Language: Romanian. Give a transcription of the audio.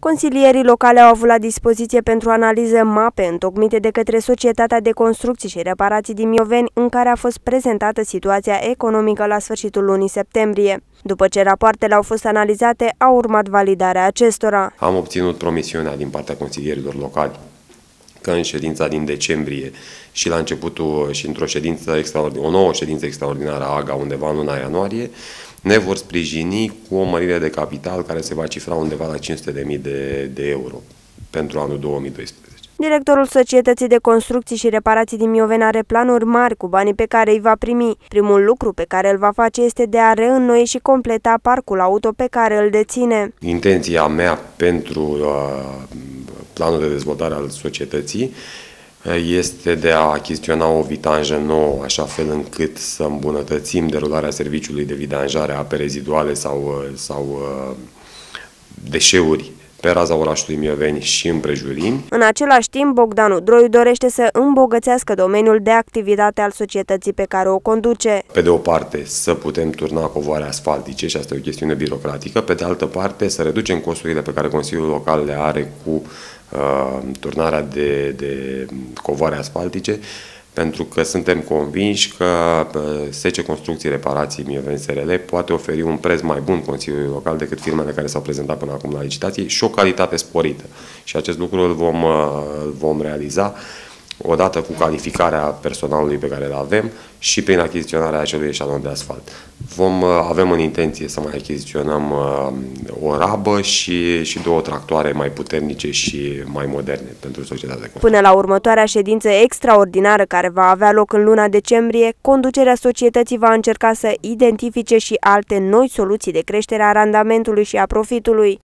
Consilierii locale au avut la dispoziție pentru analiză mape întocmite de către Societatea de Construcții și Reparații din Mioveni, în care a fost prezentată situația economică la sfârșitul lunii septembrie. După ce rapoartele au fost analizate, a urmat validarea acestora. Am obținut promisiunea din partea consilierilor locali că în ședința din decembrie și la începutul și într-o ședință extraordinară, o nouă ședință extraordinară a AGA undeva în luna ianuarie, ne vor sprijini cu o mărire de capital care se va cifra undeva la 500.000 de, de euro pentru anul 2012. Directorul Societății de Construcții și Reparații din Mioveni are planuri mari cu banii pe care îi va primi. Primul lucru pe care îl va face este de a reînnoi și completa parcul auto pe care îl deține. Intenția mea pentru uh, planul de dezvoltare al societății este de a achiziționa o vitanjă nouă, așa fel încât să îmbunătățim derularea serviciului de vidanjare a ape reziduale sau, sau uh, deșeuri pe raza orașului Mioveni și împrejurimi. În același timp, Bogdanu Droiu dorește să îmbogățească domeniul de activitate al societății pe care o conduce. Pe de o parte, să putem turna covoare asfaltice și asta e o chestiune birocratică, pe de altă parte, să reducem costurile pe care Consiliul Local le are cu uh, turnarea de, de covoare asfaltice, pentru că suntem convinși că SECE Construcții Reparații Mioveni SRL poate oferi un preț mai bun Consiliului Local decât firmele care s-au prezentat până acum la licitații și o calitate sporită. Și acest lucru îl vom, îl vom realiza odată cu calificarea personalului pe care îl avem și prin achiziționarea acelui eșalon de asfalt. Vom, uh, avem în intenție să mai achiziționăm uh, o rabă și, și două tractoare mai puternice și mai moderne pentru societatea de Până la următoarea ședință extraordinară care va avea loc în luna decembrie, conducerea societății va încerca să identifice și alte noi soluții de creștere a randamentului și a profitului.